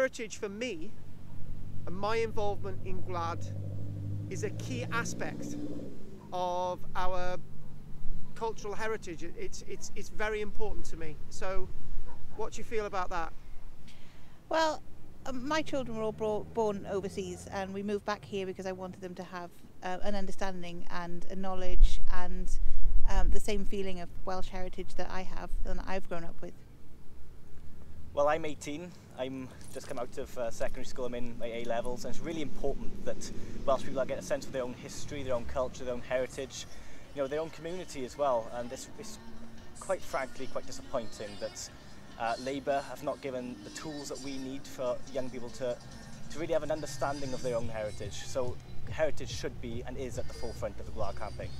heritage for me and my involvement in Gwlad is a key aspect of our cultural heritage. It's, it's, it's very important to me. So, what do you feel about that? Well, um, my children were all brought, born overseas, and we moved back here because I wanted them to have uh, an understanding and a knowledge and um, the same feeling of Welsh heritage that I have and I've grown up with. Well, I'm 18. I'm just come out of uh, secondary school. I'm in my A levels, and it's really important that Welsh people get a sense of their own history, their own culture, their own heritage, you know, their own community as well. And this is quite frankly quite disappointing that uh, Labour have not given the tools that we need for young people to, to really have an understanding of their own heritage. So heritage should be and is at the forefront of the Gwlad campaign.